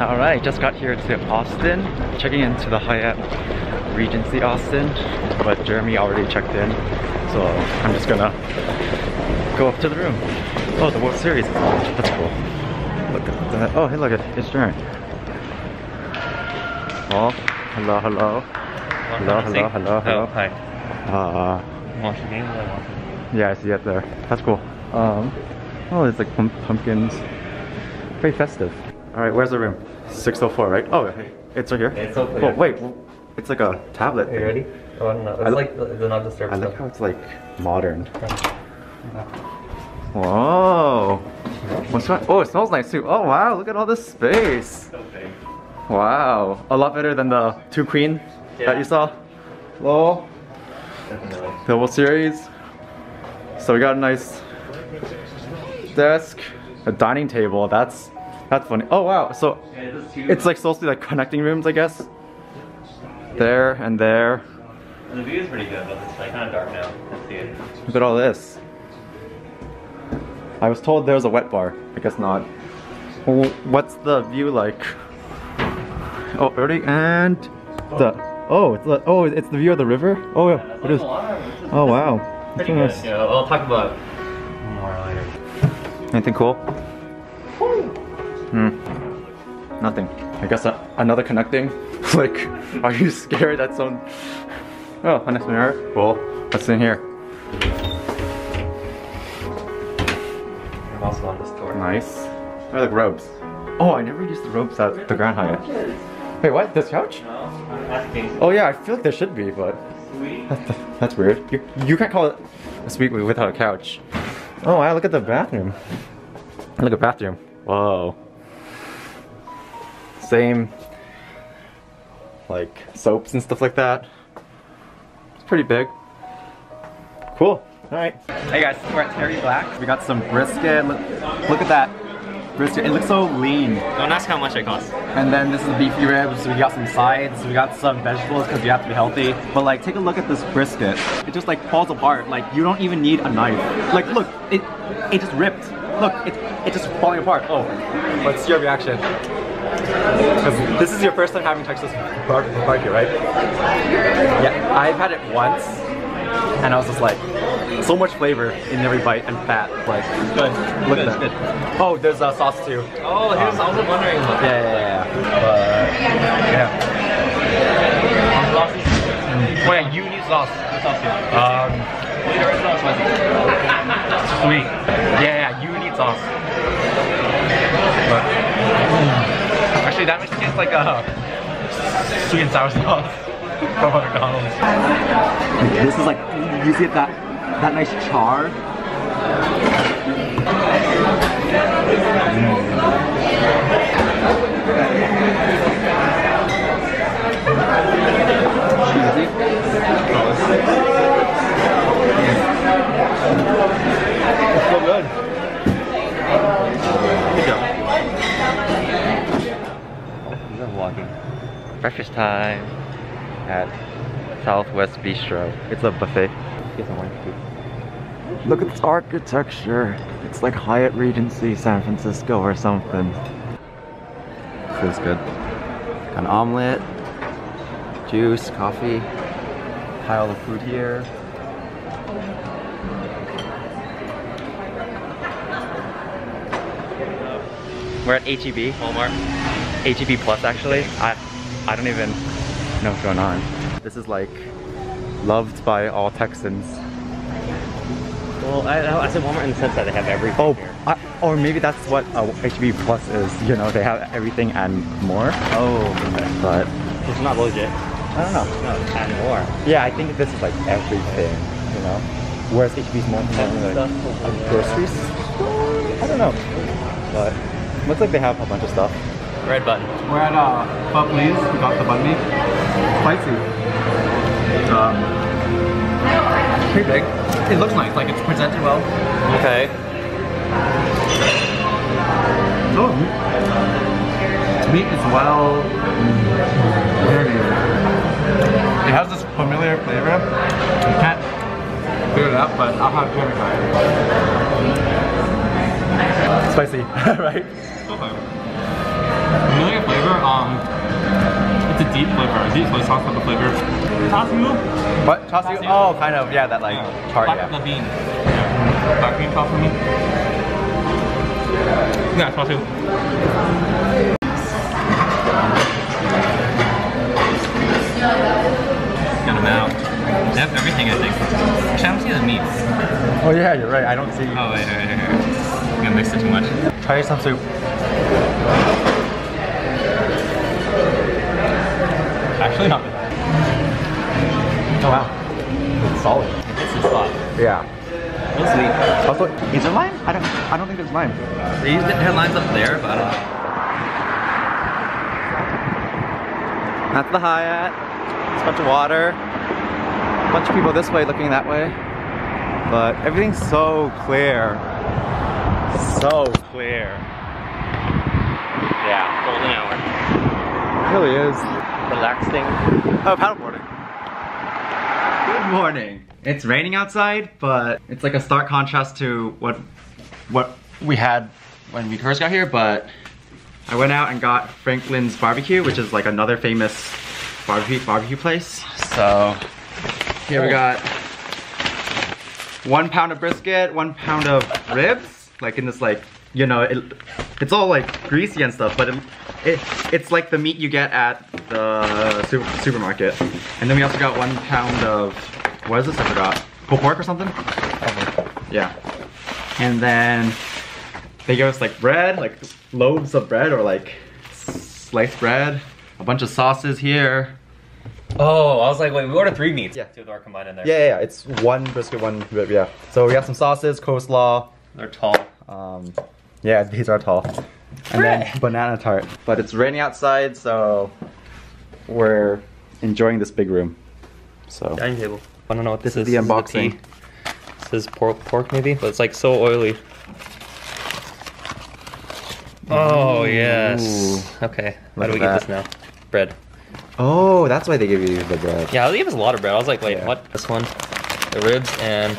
Alright, just got here to Austin, checking into the Hyatt Regency Austin, but Jeremy already checked in, so I'm just gonna go up to the room. Oh, the World Series is on. That's cool. Look at that. Oh, hey, look at it's Jeremy. Oh, hello, hello. Hello, hello, hello, hello. Oh, hi. Uh, Watch the game? I watch it. yeah, I see it there. That's cool. Um, oh, it's like pump pumpkins. Very festive. All right, where's the room? 604, right? Oh, it's right here. It's over Oh, wait, it's like a tablet. Are you ready? Oh no, it's I like the, not disturb I like how it's like modern. Whoa. What's that? Oh, it smells nice too. Oh wow, look at all this space. Wow. A lot better than the two queen that you saw. Lol. Definitely. Double series. So we got a nice desk, a dining table. That's that's funny. Oh wow. So Yeah, this is two. it's like supposed to be like connecting rooms, I guess. There and there. the view is pretty good, but it's like kind of dark now. Let's see it. Look at all this. I was told there was a wet bar. I guess not. Well, what's the view like? Oh, ready and the oh, it's the oh, it's the view of the river. Oh, yeah, it is. Oh wow. Pretty That's good. nice. Yeah, I'll talk about more later. Anything cool? Hmm. Nothing. I guess a, another connecting. like, are you scared that some? Oh, a nice mirror. Cool. What's in here? I'm also on this door. Nice. They're like robes. Oh, I never used the robes at the Grand Hyatt. Wait, what? This couch? No, I'm asking. Oh yeah, I feel like there should be, but Sweet. that's weird. You, you can't call it a suite without a couch. Oh wow, look at the bathroom. Look at the bathroom. Whoa. Same like soaps and stuff like that. It's pretty big. Cool. Alright. Hey guys, we're at Terry Black. We got some brisket. Look, look at that. Brisket. It looks so lean. Don't ask how much it costs. And then this is beefy ribs, we got some sides, we got some vegetables because you have to be healthy. But like, take a look at this brisket. It just like falls apart. Like, you don't even need a knife. Like, look, it it just ripped. Look, it, it's just falling apart. Oh, what's your reaction? Because this is your first time having Texas bar- barbecue, right? Yeah, I've had it once, and I was just like, so much flavor in every bite and fat. Like, Good. look good, at good. that. Oh, there's a sauce too. Oh, he was also wondering about Yeah, yeah, yeah. But, yeah. sauces. Oh yeah, you need sauce. Sauce? Um, or spicy? sweet. Yeah, yeah, you need sauce. But, actually, that makes it taste like a sweet and sour sauce from McDonald's. This is like, you see that, that nice char? Cheesy. It's so good. Good job. These are vlogging. Breakfast time at Southwest Bistro. It's a buffet. Get some orange juice. Look at this architecture. It's like Hyatt Regency San Francisco or something. Feels good. Got an omelet, juice, coffee, pile of food here. We're at HEB. Walmart. HEB Plus actually. I I don't even know what's going on. This is like loved by all Texans. Well, I, I said Walmart in the sense that they have everything Oh, here. I, or maybe that's what uh, HEB Plus is. You know, they have everything and more. Oh, okay. But It's not legit. I don't know. No, and more. Yeah, I think this is like everything. You know, whereas HEB's more more like a grocery store. I don't know, but looks like they have a bunch of stuff. Red button. We're at uh, Pho Please. We got the banh mi. Spicy. Um, pretty big. It looks nice. Like it's presented well. Okay. Oh, meat is well marinated. It has this familiar flavor. I can't figure it out, but I'll have Jeremy try it. Spicy, right? Familiar flavor. Um it's a deep flavor. Is it soy sauce with the flavor? Chasmu? What? Chassu? Oh, kind of. Yeah, that like tart. Black Yeah. the bean. Yeah. Black bean sauce for me. Yeah, chassu. Got them out. They have everything, I think. Actually, I don't see the meat. Oh yeah, you're right. I don't see. Oh, wait, wait, wait, wait. I'm gonna mix it too much. Try some soup. Actually, not bad. Oh wow. It's solid. It's the spot. Yeah. It's sweet. Also, is there lime? I don't. I don't think there's lime. They used it, their lines up there, but I don't know. That's the Hyatt. It's a bunch of water. A bunch of people this way looking that way. But everything's so clear. So clear. Yeah, golden hour. It really is. Relaxing. Oh, paddleboarding. Good morning. It's raining outside, but it's like a stark contrast to what what we had when we first got here, but I went out and got Franklin's Barbecue, which is like another famous barbecue barbecue place. So here we oh. got one pound of brisket, one pound of ribs, like in this like you know it, it's all like greasy and stuff, but it, it it's like the meat you get at the super, supermarket. And then we also got one pound of what is this? I forgot. Pulled pork or something? Yeah. And then they gave us like bread, like loaves of bread or like sliced bread, a bunch of sauces here. Oh, I was like, wait, we ordered three meats. Yeah. Two of them are combined in there. Yeah, yeah, yeah, it's one brisket, one rib, yeah. So we got some sauces, coleslaw, They're tall. Um, yeah, these are tall. And then banana tart. But it's raining outside, so we're enjoying this big room. So Dining table. I don't know what this, This is. the This unboxing. This is pork, pork maybe, but it's like so oily. Oh yes. Ooh. Okay. How Look do we at get this now? Bread. Oh, that's why they give you the bread. Yeah, they gave us a lot of bread. I was like, wait, Yeah. what? This one, the ribs and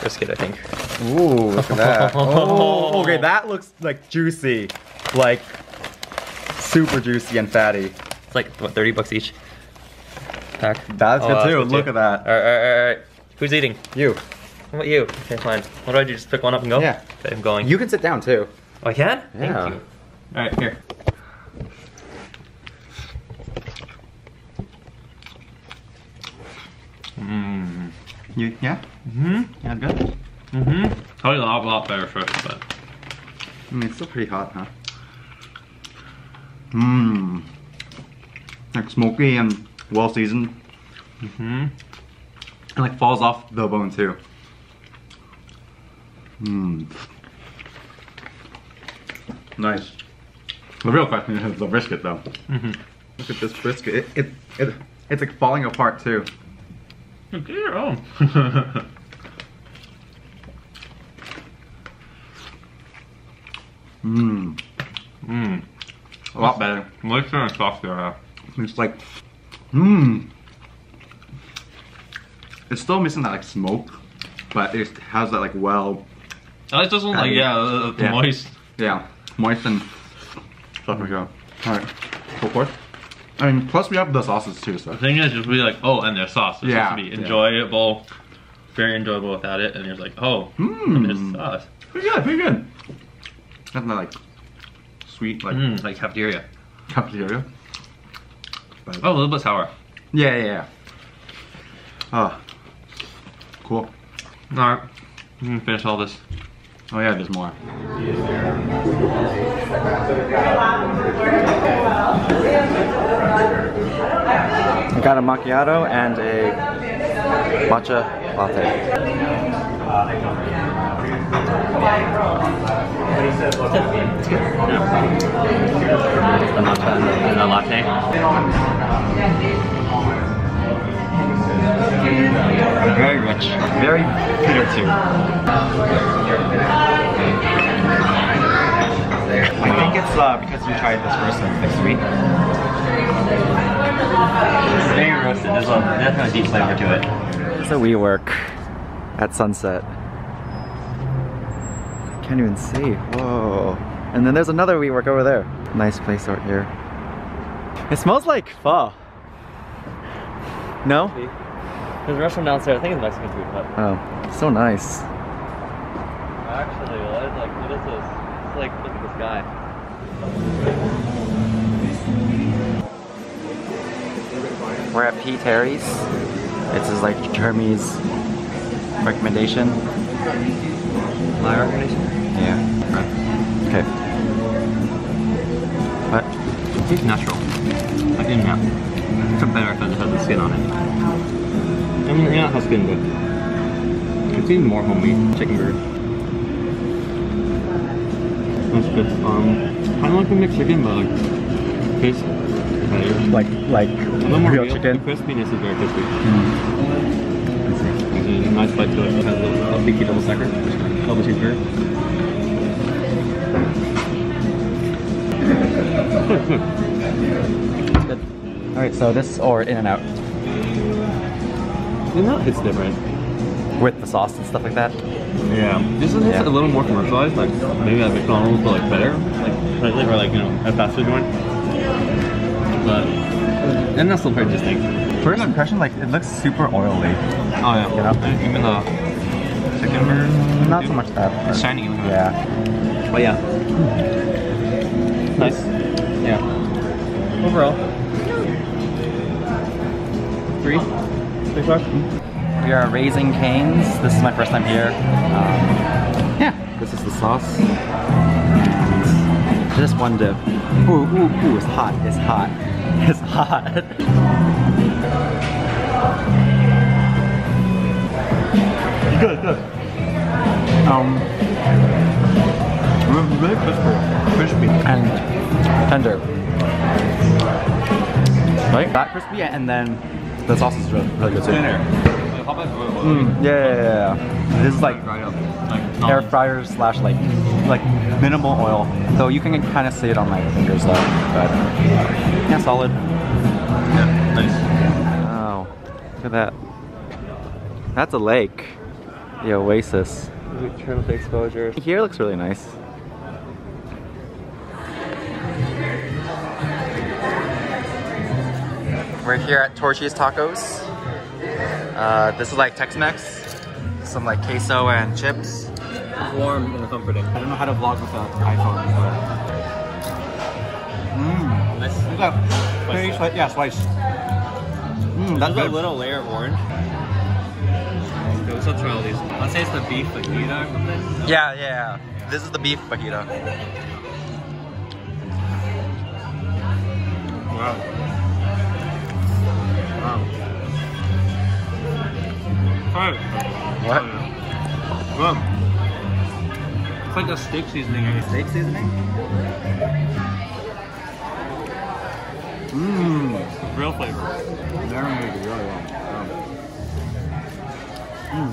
brisket, I think. Ooh, look at that. Oh, okay, that looks like juicy. Like super juicy and fatty. It's like what, thirty bucks each. Pack. That's Oh, good that's too. good Look too. at that. All right, all right, all right. Who's eating? You. How about you? Okay, fine. What do I do? Just pick one up and go? Yeah. Okay, I'm going. You can sit down too. Oh, I can? Yeah. Thank you. All right, here. Mmm. You yeah? Mm-hmm. Yeah, good. Mm-hmm. Probably a lot, lot better first, but Mm, it's still pretty hot, huh? Mmm. Like smoky and well seasoned. mm-hmm. And like falls off the bone too. Mmm. Nice. The real question is the brisket though. Mm-hmm. Look at this brisket. It, it, it, it's like falling apart too. Get your own. Mmm. Mmm. A lot better. Moisture and sauce there. uh, It's like, mmm. It's still missing that like smoke, but it has that like well, I like this one, like, yeah, uh, Yeah. moist. yeah, moist and stuff like that. All right, go for it. I mean, plus we have the sauces too, so. The thing is, just be like, oh, and there's sauce. It's Yeah, supposed to be yeah. enjoyable, very enjoyable without it, and you're like, oh, Mmm. there's sauce. Pretty good, pretty good. Nothing that like sweet like Mmm, like cafeteria. cafeteria. But, Oh, a little bit sour. yeah, yeah, yeah. Oh, cool. Alright, I'm gonna finish all this. Oh yeah, there's more. I got a macchiato and a matcha latte. The matcha and the latte. Very rich. Very bitter too. I think it's uh, because we tried this first and it's. Very roasted. There's a definitely deep flavor to it. So WeWork at sunset. Can't even see. Whoa. And then there's another WeWork over there. Nice place out here. It smells like pho. No? There's a restaurant downstairs. I think it's Mexican food, but Oh, so nice. actually, what is like? What is this? It's like look at this guy. We're at P. Terry's. It's his like Jeremy's recommendation. My recommendation. Yeah. Okay. What? It tastes natural. Like in yeah. It's better if it has the skin on it. I mean, yeah, it has skin, but it's even more homey chicken burger. That's good. Um, kind of like the mixed chicken, but like tastes better. Like like A little more real real. chicken. The crispiness is very crispy. There's a nice bite to it. It has a little a beefy double stacker, double cheeseburger. All right, so this or In and Out You know, it's different. with the sauce and stuff like that. Yeah, this is Yeah. a little more commercialized, like maybe at McDonald's, but like better, like or like you know, a fast food joint. But and that's still pretty distinct. First impression, like it looks super oily. Oh yeah, You know? And even the chicken burger. Not so much that. It's shiny. At Yeah. But yeah, nice. Yeah. Overall, three, three stars. We are Raising Cane's. This is my first time here. Um, yeah, this is the sauce. And just one dip. Ooh, ooh, ooh, it's hot, it's hot, it's hot. good, good. Um, Really, really crispy. Crispy. and tender. Right? That crispy, and then the sauce is really, really good too. Mm, yeah, yeah, yeah, yeah. This is like Like, air fryer slash like like minimal oil. Though you can kind of see it on my fingers though. But yeah, solid. Yeah, nice. Wow, look at that. That's a lake. The oasis. Turn up the exposure. Here looks really nice. We're here at Torchy's Tacos. Uh, this is like Tex-Mex. Some like queso and chips. It's warm and comforting. I don't know how to vlog with an iPhone, but. Mmm. Nice. Look at very slice. Yeah, slice. Mmm, that's There's a little layer of orange. Let's try all these. Let's say it's the beef fajita or something. Yeah, yeah, yeah. This is the beef fajita. Wow. Wow. Try. What? Well, it's like a steak seasoning. I. Steak seasoning? Mmm. Real flavor. Marinated really well. Um, mmm.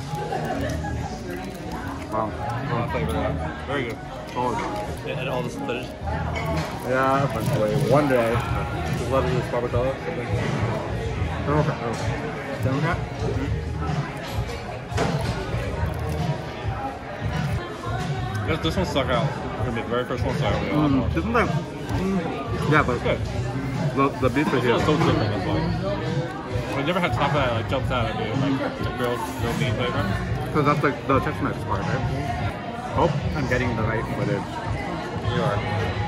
Wow. Real flavor. though. Very good. Oh, And all this footage. yeah, eventually. One day. Just love this barbacoa. Democrat. Oh. Democrat? This, this one stuck out. The very first one stuck out. Mm, this is like, mm, yeah, but Good. the, the beef fajita. one's so different as well. I never had taco that like jumps out at me. Like the grilled, grilled beef flavor. Because that's like the Tex-Mex part, right? Hope I'm getting the right footage. You are.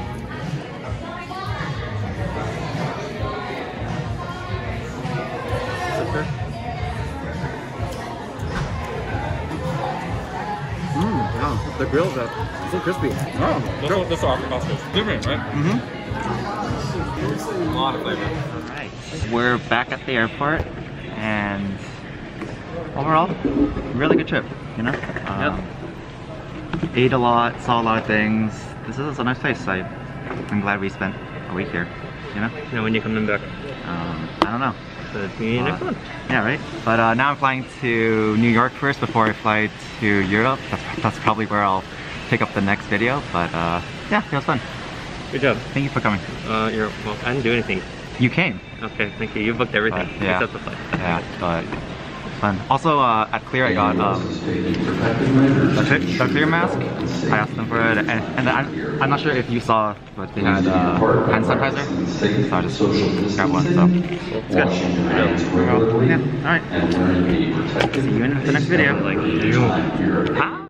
Mmm, yeah, the grill's up. so crispy. Oh, This one, this Costco. Different, right? Mm-hmm. A lot of flavor. Alright, we're back at the airport, and overall, really good trip, you know? Um, Ate a lot, saw a lot of things. This is a nice place. I, I'm glad we spent a week here, you know? You know, when you coming back? Um, I don't know. So, see you next Uh. Yeah, right? But uh, now I'm flying to New York first before I fly to Europe. That's, that's probably where I'll pick up the next video, but uh, yeah, it was fun. Good job. Thank you for coming. Uh, you're, well, I didn't do anything. You came. Okay, thank you. You booked everything Uh, yeah. except the flight. Yeah, but Fun. Also, uh, at Clear, I got um, the, clear, the Clear mask. I asked them for it, and, and I'm, I'm not sure if you saw, but they had uh, hand sanitizer. So I just grabbed one. So it's good. Yeah. All right. See you in the next video. Like, you. Hi.